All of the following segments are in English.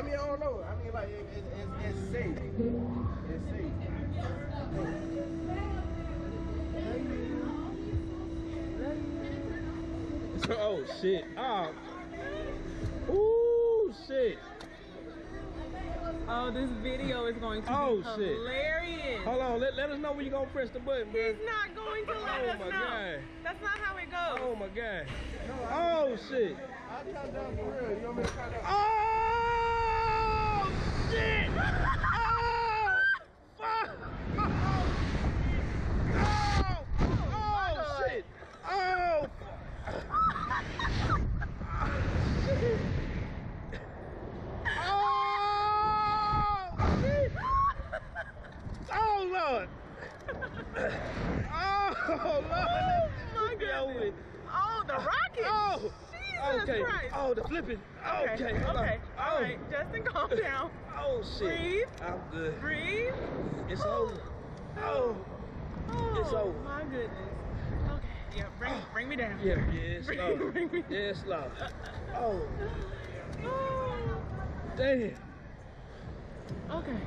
I mean, I don't know. I mean, like, it, it, it's, it's safe. It's safe. oh shit. Oh. Ooh shit. Oh, this video is going to Oh, be shit. hilarious. Hold on, let, let us know when you're gonna press the button, bro. He's not going to let Oh, us my know. God. That's not how it goes. Oh my god. Oh shit. I'll count down for real. You want me to count down? Oh ah shit. Oh fuck. Oh, oh shit. Oh. Oh shit. Oh lord. Oh my goodness. Oh, the rocket. Oh. Jesus Okay. Christ. Oh, the flipping. Okay. Okay. okay. Oh. All oh. right. Justin, calm down. Oh shit. Breathe. I'm good. Breathe. It's over. Oh. Oh, oh It's over. my goodness. Okay. Yeah. Bring, oh. bring me down. Yeah, yeah, it's Bring- slow. bring me- Yeah, it's slow. Oh, Oh. damn. Okay.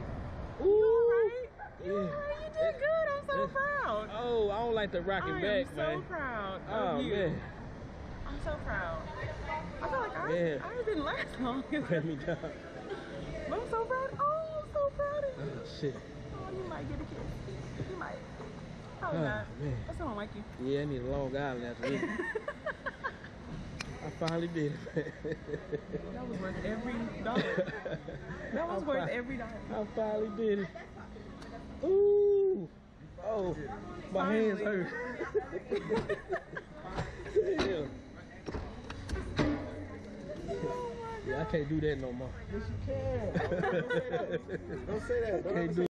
Ooh. You all right? You all Yeah. You did good. I'm so proud. Oh, I don't like the rocking back, man. I am so proud of Oh you. man, I'm so proud. I feel like I, Man. I didn't last long, let me down. but I'm so proud. Oh, I'm so proud of you. Oh shit. Oh, you might get a kiss. You might. Probably Oh, not. man. I still don't like you. Yeah, I need a Long Island after this. I finally did it. That was worth every dollar. That was I worth every dollar. I finally did it. Ooh. Oh, my hands hurt. yeah. yeah, I can't do that no more. Yes, you can. Don't say that. Don't say that. Don't Can't say do